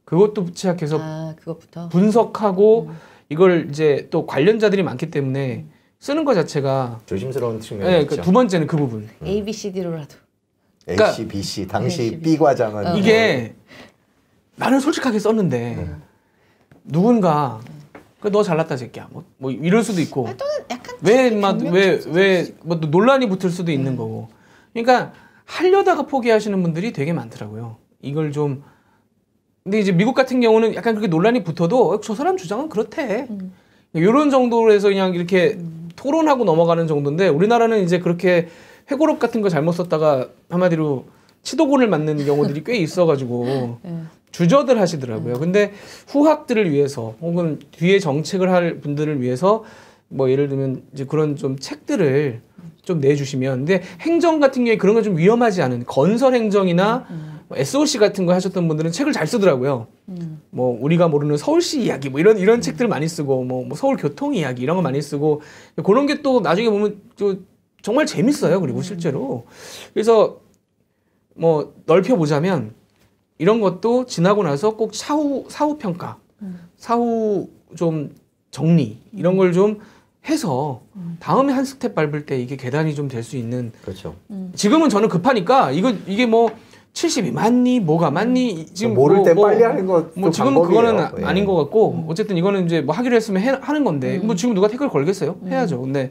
그것도 시작해서 아 그것부터. 분석하고 이걸 이제 또 관련자들이 많기 때문에 쓰는 것 자체가 조심스러운 측면이 예, 있죠. 그 두 번째는 그 부분. A, B, C, D로라도. 그러니까- A, C, B, C 당시 A, C, B 과장은 어. 이게 나는 솔직하게 썼는데 누군가 그너 잘났다 새끼야. 뭐, 뭐 이럴 수도 있고. 아, 왜막왜왜뭐 논란이 붙을 수도 있는 거고. 그러니까 하려다가 포기하시는 분들이 되게 많더라고요. 이걸 좀 근데 이제 미국 같은 경우는 약간 그렇게 논란이 붙어도 어, 저 사람 주장은 그렇대. 이런 정도로 해서 그냥 이렇게 토론하고 넘어가는 정도인데 우리나라는 이제 그렇게 회고록 같은 거 잘못 썼다가 한마디로 치도곤을 맞는 경우들이 꽤 있어가지고 예. 주저들 하시더라고요. 근데 후학들을 위해서 혹은 뒤에 정책을 할 분들을 위해서 뭐 예를 들면 이제 그런 좀 책들을 좀 내주시면 근데 행정 같은 경우에 그런 건 좀 위험하지 않은 건설 행정이나 뭐 SOC 같은 거 하셨던 분들은 책을 잘 쓰더라고요. 뭐 우리가 모르는 서울시 이야기 뭐 이런 이런 책들 많이 쓰고 뭐, 뭐 서울 교통 이야기 이런 거 많이 쓰고 그런 게 또 나중에 보면 또 정말 재밌어요. 그리고 실제로 그래서 뭐 넓혀 보자면 이런 것도 지나고 나서 꼭 사후 사후 평가, 사후 좀 정리 이런 걸좀 해서 다음에 한 스텝 밟을 때 이게 계단이 좀 될 수 있는 그렇죠. 지금은 저는 급하니까 이거 이게 뭐 70이 맞니 뭐가 맞니 지금 모를 뭐- 때 뭐- 빨리 하는 것도 뭐 지금 은 방법이에요. 그거는 아- 예. 아닌 것 같고 어쨌든 이거는 이제 뭐 하기로 했으면 해, 하는 건데 뭐 지금 누가 태클 걸겠어요? 해야죠. 근데 이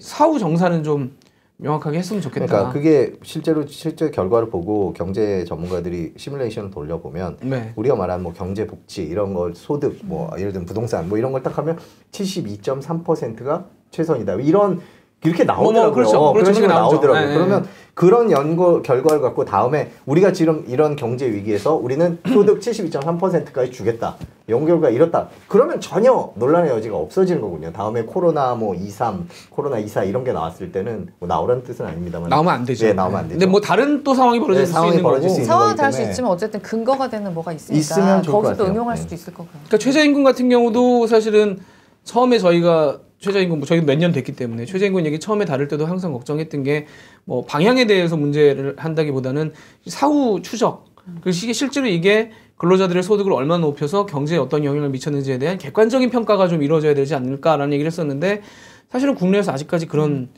사후 정사는 좀 명확하게 했으면 좋겠다. 그러니까 그게 실제로 실제 결과를 보고 경제 전문가들이 시뮬레이션을 돌려보면 네. 우리가 말하는 뭐 경제 복지 이런 걸 소득 뭐 예를 들면 부동산 뭐 이런 걸 딱 하면 72.3%가 최선이다 이런 이렇게 나오더라고요. 뭐, 그렇죠. 어, 그렇죠. 그런 식으로 그게 나오죠. 나오더라고요. 네, 그러면 그런 연구 결과를 갖고 다음에 우리가 지금 이런 경제 위기에서 우리는 소득 72.3%까지 주겠다. 연결과 이렇다. 그러면 전혀 논란의 여지가 없어지는 거군요. 다음에 코로나 뭐 23, 코로나 24 이런 게 나왔을 때는 뭐 나오라는 뜻은 아닙니다만 나오면 안 되죠. 네, 나오면 안 되죠. 근데 뭐 다른 또 상황이 벌어질 네, 수 상황이 있는 벌어질 거고. 수 있는 상황은 거기 다를 수. 있지만 어쨌든 근거가 되는 뭐가 있으니까 있으면 좋을 것 거기서 또 같아요. 응용할 네. 수도 있을 거고요. 그러니까 최저임금 같은 경우도 사실은 처음에 저희가 최저임금 뭐 저희 몇 년 됐기 때문에 최저임금 얘기 처음에 다룰 때도 항상 걱정했던 게 뭐 방향에 대해서 문제를 한다기보다는 사후 추적. 그리고 이게 실제로 이게 근로자들의 소득을 얼마나 높여서 경제에 어떤 영향을 미쳤는지에 대한 객관적인 평가가 좀 이루어져야 되지 않을까라는 얘기를 했었는데 사실은 국내에서 아직까지 그런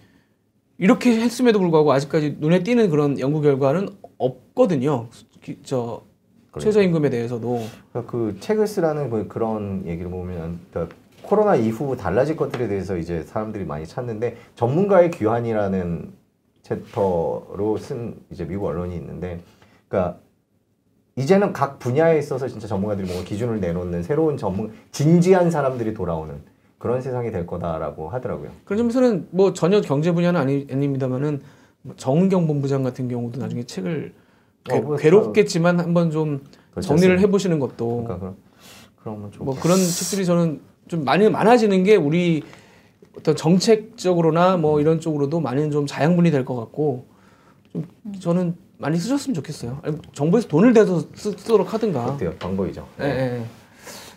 이렇게 했음에도 불구하고 아직까지 눈에 띄는 그런 연구 결과는 없거든요. 기- 저 최저임금에 대해서도. 그러니까 그 책을 쓰라는 그- 그런 얘기를 보면 그러니까 코로나 이후 달라질 것들에 대해서 이제 사람들이 많이 찾는데 전문가의 귀환이라는 챕터로 쓴 이제 미국 언론이 있는데 그러니까 이제는 각 분야에 있어서 진짜 전문가들이 뭔가 기준을 내놓는 새로운 전문 진지한 사람들이 돌아오는 그런 세상이 될 거다라고 하더라고요. 그런 점에서는 뭐 전혀 경제 분야는 아니, 아닙니다만은 뭐 정은경 본부장 같은 경우도 나중에 책을 괴, 어, 뭐 괴롭겠지만 한번 좀 그렇지 정리를 않습니까? 해보시는 것도 그러니까 그러면 좀뭐 그런 책들이 저는 좀 많이 많아지는 게 우리 어떤 정책적으로나 뭐 이런 쪽으로도 많이 좀 자양분이 될 것 같고 좀 저는 많이 쓰셨으면 좋겠어요. 아니, 정부에서 돈을 대서 쓰, 쓰도록 하든가. 어때요? 방법이죠. 예, 예.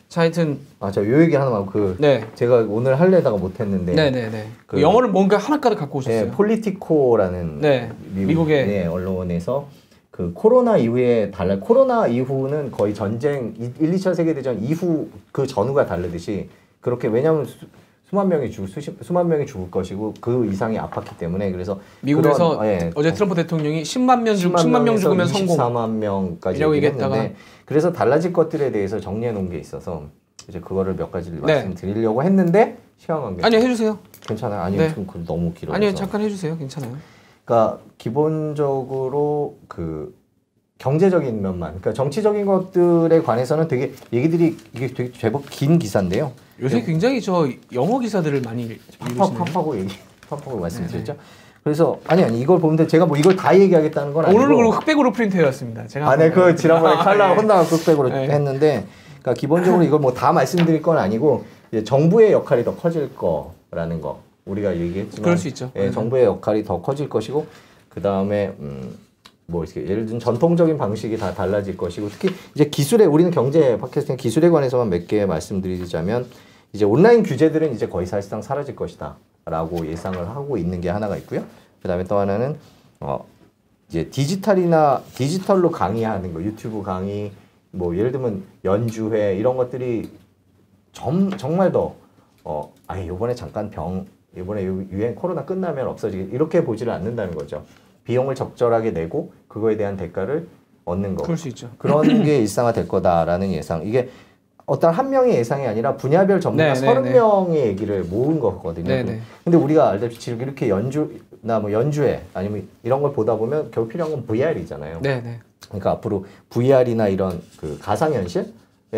자, 하여튼 아, 저요 얘기 하나만 그 네, 제가 오늘 할래다가 못했는데 네, 네, 네. 그- 영어를 뭔가 하나까지 갖고 오셨어요. 네, 폴리티코라는 네, 미국, 미국의- 네, 언론에서 그 코로나 이후에 달라 코로나 이후는 거의 전쟁 1, 2차 세계 대전 이후 그 전후가 다르듯이 그렇게 왜냐하면 수, 수만 명이 죽 수십 수만 명이 죽을 것이고 그 이상이 아팠기 때문에 그래서 미국에서 그런, 예, 어제 트럼프 대통령이 10만 명 죽, 10만 명 죽으면 성공. 24만 명까지 이라고 얘기했는데 얘기했다가. 그래서 달라질 것들에 대해서 정리해 놓은 게 있어서 이제 그거를 몇 가지를 네. 말씀드리려고 했는데 시간 관계 아니요, 해주세요. 괜찮아요. 아니요, 네. 지금 그 너무 길어서. 아니요, 잠깐 해주세요. 괜찮아요. 그러니까 기본적으로 그 경제적인 면만, 그러니까 정치적인 것들에 관해서는 되게 얘기들이 이게 되게 제법 긴 기사인데요. 요새 굉장히 저 영어 기사들을 많이. 팍팍하고 얘기, 팍팍하고 말씀드렸죠. 그래서 아니 아니 이걸 보는데 제가 뭐 이걸 다 얘기하겠다는 건 아니고. 그리고 흑백으로 프린트해왔습니다. 제가 아, 네, 한번- 그 지난번에 아, 칼라 예. 혼나 흑백으로 네. 했는데, 그러니까 기본적으로 이걸 뭐 다 말씀드릴 건 아니고 이제 정부의 역할이 더 커질 거라는 거 우리가 얘기했지만, 그럴 수 있죠. 예, 네. 정부의 역할이 더 커질 것이고 그 다음에 음, 뭐 이렇게 예를 들면 전통적인 방식이 다 달라질 것이고 특히 이제 기술에 우리는 경제 팟캐스팅 기술에 관해서만 몇 개 말씀드리자면 이제 온라인 규제들은 이제 거의 사실상 사라질 것이다라고 예상을 하고 있는 게 하나가 있고요. 그 다음에 또 하나는 어 이제 디지털이나 디지털로 강의하는 거 유튜브 강의 뭐 예를 들면 연주회 이런 것들이 점, 정말 더 어, 아예 요번에 잠깐 병 이번에 유- 유행 코로나 끝나면 없어지게 이렇게 보지를 않는다는 거죠. 비용을 적절하게 내고 그거에 대한 대가를 얻는 거. 그럴 수 있죠. 그런 게 일상화 될 거다라는 예상. 이게 어떤 한 명의 예상이 아니라 분야별 전문가 네, 네, 서른 네. 명의 얘기를 모은 거거든요. 네, 네. 근데 우리가 알다시피 이렇게 연주나 뭐 연주회 아니면 이런 걸 보다 보면 결국 필요한 건 VR이잖아요. 네, 네. 그러니까 앞으로 VR이나 이런 그 가상현실에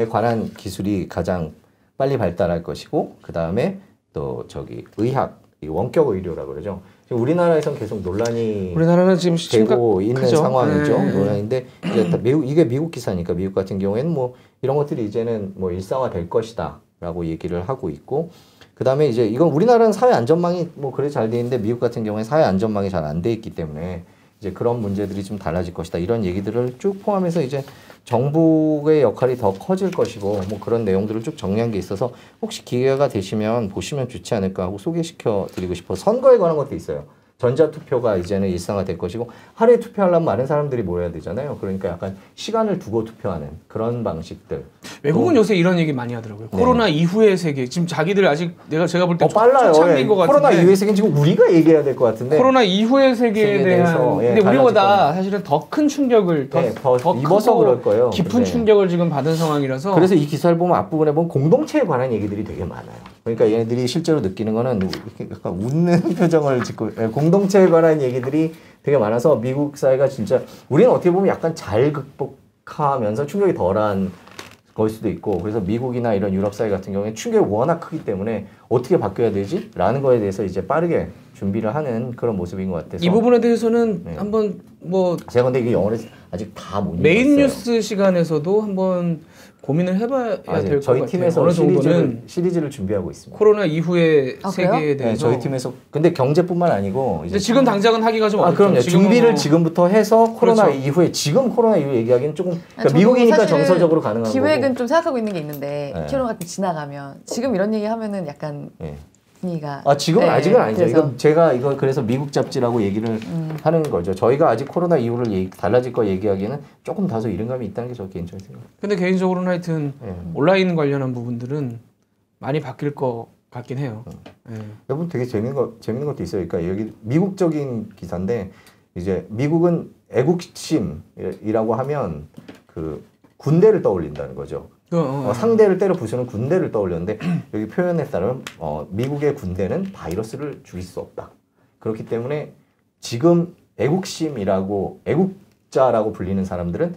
관한 기술이 가장 빨리 발달할 것이고 그 다음에 또 저기 의학, 이 원격 의료라고 그러죠. 지금 우리나라에선 계속 논란이 우리나라는 지금 되고 있는 심각하죠. 상황이죠. 네. 논란인데 이제 다 미국 이게 미국 기사니까 미국 같은 경우에는 뭐 이런 것들이 이제는 뭐 일상화 될 것이다라고 얘기를 하고 있고 그다음에 이제 이건 우리나라는 사회 안전망이 뭐 그래 잘 돼 있는데 미국 같은 경우에 사회 안전망이 잘 안 돼 있기 때문에 이제 그런 문제들이 좀 달라질 것이다 이런 얘기들을 쭉 포함해서 이제 정부의 역할이 더 커질 것이고 뭐 그런 내용들을 쭉 정리한 게 있어서 혹시 기회가 되시면 보시면 좋지 않을까 하고 소개시켜 드리고 싶어 선거에 관한 것도 있어요. 전자투표가 이제는 일상화될 것이고 하루에 투표하려면 많은 사람들이 모여야 되잖아요. 그러니까 약간 시간을 두고 투표하는 그런 방식들. 외국은 요새 이런 얘기 많이 하더라고요. 네. 코로나 이후의 세계. 지금 자기들 아직 내가 제가 볼때 어, 빨라요. 초창기인 예. 것 같은데. 코로나 이후의 세계는 지금 우리가 얘기해야 될 것 같은데. 코로나 이후의 세계에 세계에 대한 대해서, 예, 근데 우리보다. 사실은 더 큰 충격을 더, 네, 더 더 입어서 그럴 거예요. 깊은 네. 충격을 지금 받은 상황이라서 그래서 이 기사를 보면 앞부분에 보면 공동체에 관한 얘기들이 되게 많아요. 그러니까 얘네들이 실제로 느끼는 거는 약간 웃는 표정을 짓고 예, 공동체에 관한 얘기들이 되게 많아서 미국 사회가 진짜 우리는 어떻게 보면 약간 잘 극복하면서 충격이 덜한 걸 수도 있고 그래서 미국이나 이런 유럽 사회 같은 경우에 충격이 워낙 크기 때문에 어떻게 바뀌어야 되지? 라는 거에 대해서 이제 빠르게 준비를 하는 그런 모습인 것 같아서 이 부분에 대해서는 네. 한번 뭐 제가 근데 이게 영어를 아직 다못 읽었어요. 메인 뉴스 시간에서도 한번 고민을 해봐야 아, 될것 저희 같아요. 팀에서 어느 시리즈를, 정도는 시리즈를 준비하고 있습니다. 코로나 이후의 아? 세계에 네, 대해서 저희 팀에서 근데 경제뿐만 아니고 이제 지금 당장은 하기가 좀 아 어렵죠. 그럼요 준비를 뭐 지금부터 해서 코로나 그렇죠. 이후에 지금 코로나 이후 얘기하기는 조금 아니, 그러니까 미국이니까 정서적으로 가능한 기획은 거고 좀 생각하고 있는 게 있는데 네. 코로나 같은 지나가면 지금 이런 얘기 하면은 약간 예. 분위기가 아 지금은 네, 아직은 아니죠 그래서- 이건 제가 이거 그래서 미국 잡지라고 얘기를 음. 하는 거죠 저희가 아직 코로나 이후를 얘기, 달라질 거 얘기하기에는 조금 다소 이른감이 있다는 게 저 개인적인 생각 근데 개인적으로는 하여튼 예. 온라인 관련한 부분들은 많이 바뀔 것 같긴 해요. 어. 예. 여러분 되게 재밌는 거 재밌는 것도 있어요. 그러니까 여기 미국적인 기사인데 이제 미국은 애국심이라고 하면 그 군대를 떠올린다는 거죠. 그, 어, 어, 상대를 때려 부수는 군대를 떠올렸는데 여기 표현에 따르면 어, 미국의 군대는 바이러스를 죽일 수 없다. 그렇기 때문에 지금 애국심이라고 애국자라고 불리는 사람들은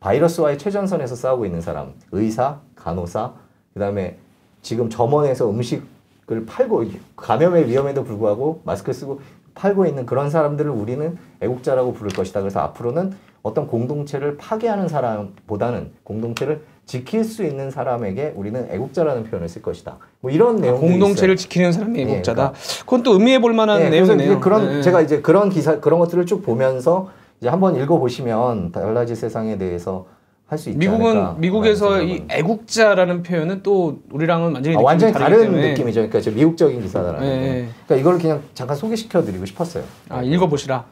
바이러스와의 최전선에서 싸우고 있는 사람, 의사, 간호사, 그다음에 지금 점원에서 음식을 팔고 감염의 위험에도 불구하고 마스크 쓰고 팔고 있는 그런 사람들을 우리는 애국자라고 부를 것이다. 그래서 앞으로는 어떤 공동체를 파괴하는 사람보다는 공동체를 지킬 수 있는 사람에게 우리는 애국자라는 표현을 쓸 것이다. 뭐 이런 내용 공동체를 지키는 사람이 예, 애국자다. 그건 또 의미해 볼 만한 네, 그래서 내용이네요. 그런 예. 제가 이제 그런 기사 그런 것들을 쭉 보면서 이제 한번 읽어 보시면 달라질 세상에 대해서 할 수 있지 미국은. 미국에서 이 애국자라는 표현은 또 우리랑은 완전히 아, 완전히 다른 느낌이죠. 그러니까 저 미국적인 기사다라는 예, 거. 예. 그러니까 이걸 그냥 잠깐 소개시켜 드리고 싶었어요. 아, 읽어 보시라.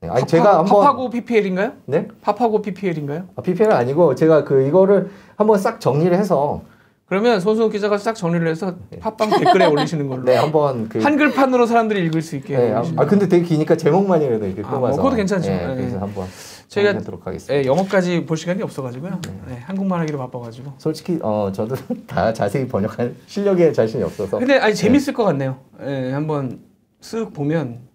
네, 아니 팝하- 제가 한번 팝하고 PPL인가요? 네? 팝하고 PPL인가요? 아, PPL은 아니고 제가 그 이거를 한번 싹 정리를 해서 그러면 손수호 기자가 싹 정리를 해서 팟빵 댓글에 올리시는 걸로 네, 한번 그 한글판으로 사람들이 읽을 수 있게. 네, 아, 아 근데 되게 기니까 제목만이라도 이렇게 아, 뽑아서 뭐 그것도 괜찮죠. 네, 예, 그래서 예. 한번 저희가 하도록 하겠습니다. 예, 영어까지 볼 시간이 없어가지고요. 네, 한국말 하기로 바빠가지고. 솔직히 어 저도 다 자세히 번역할 실력에 자신이 없어서 근데 아니 재밌을 것 같네요. 예, 한번 쓱 보면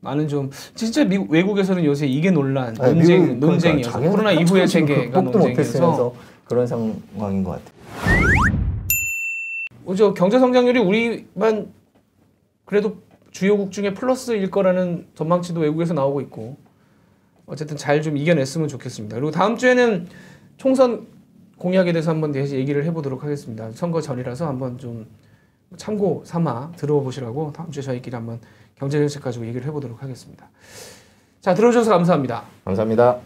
많은 좀 진짜 미국 외국에서는 요새 이게 논란, 아니, 논쟁, 미국은 그러니까 논쟁이어서 자기네들 코로나 이후의 세계가 논쟁이어서 그런 상황인 것 같아요. 어, 저 경제 성장률이 우리만 그래도 주요국 중에 플러스일 거라는 전망치도 외국에서 나오고 있고 어쨌든 잘 좀 이겨냈으면 좋겠습니다. 그리고 다음 주에는 총선 공약에 대해서 한번 다시 얘기를 해보도록 하겠습니다. 선거 전이라서 한번 좀 참고 삼아 들어보시라고 다음 주에 저희끼리 한번 경제 정책 가지고 얘기를 해보도록 하겠습니다. 자. 자 들어주셔서 감사합니다. 감사합니다.